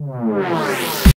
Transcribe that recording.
Bye.